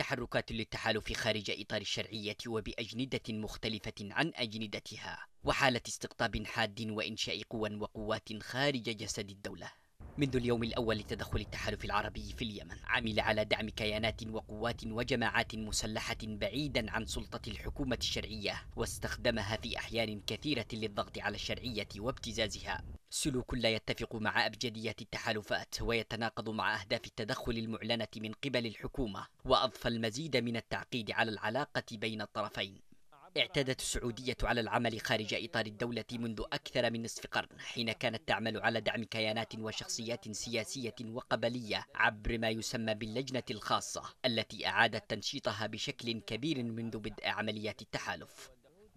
تحركات للتحالف خارج إطار الشرعية وبأجندة مختلفة عن أجندتها وحالة استقطاب حاد وإنشاء قوى وقوات خارج جسد الدولة. منذ اليوم الأول لتدخل التحالف العربي في اليمن عمل على دعم كيانات وقوات وجماعات مسلحة بعيدا عن سلطة الحكومة الشرعية واستخدمها في أحيان كثيرة للضغط على الشرعية وابتزازها. سلوك لا يتفق مع أبجدية التحالفات ويتناقض مع أهداف التدخل المعلنة من قبل الحكومة وأضفى المزيد من التعقيد على العلاقة بين الطرفين. اعتادت السعودية على العمل خارج إطار الدولة منذ أكثر من نصف قرن حين كانت تعمل على دعم كيانات وشخصيات سياسية وقبلية عبر ما يسمى باللجنة الخاصة التي أعادت تنشيطها بشكل كبير منذ بدء عمليات التحالف.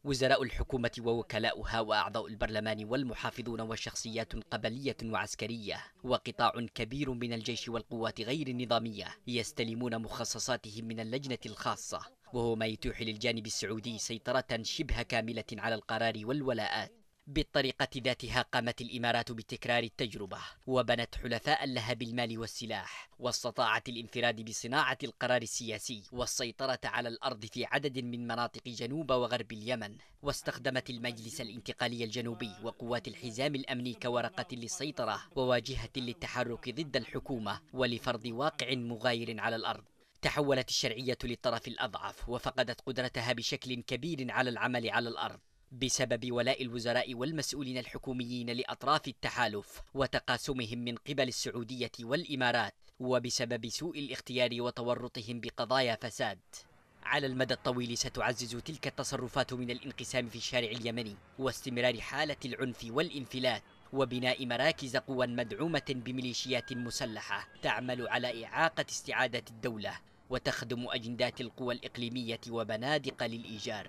وزراء الحكومة ووكلاؤها وأعضاء البرلمان والمحافظون وشخصيات قبلية وعسكرية وقطاع كبير من الجيش والقوات غير النظامية يستلمون مخصصاتهم من اللجنة الخاصة وهو ما يتيح للجانب السعودي سيطرة شبه كاملة على القرار والولاءات. بالطريقة ذاتها قامت الإمارات بتكرار التجربة وبنت حلفاء لها بالمال والسلاح واستطاعت الانفراد بصناعة القرار السياسي والسيطرة على الأرض في عدد من مناطق جنوب وغرب اليمن واستخدمت المجلس الانتقالي الجنوبي وقوات الحزام الأمني كورقة للسيطرة وواجهة للتحرك ضد الحكومة ولفرض واقع مغاير على الأرض. تحولت الشرعية للطرف الأضعف وفقدت قدرتها بشكل كبير على العمل على الأرض. بسبب ولاء الوزراء والمسؤولين الحكوميين لأطراف التحالف وتقاسمهم من قبل السعودية والإمارات وبسبب سوء الاختيار وتورطهم بقضايا فساد. على المدى الطويل ستعزز تلك التصرفات من الانقسام في الشارع اليمني واستمرار حالة العنف والانفلات وبناء مراكز قوى مدعومة بميليشيات مسلحة تعمل على إعاقة استعادة الدولة وتخدم أجندات القوى الإقليمية وبنادق للإيجار.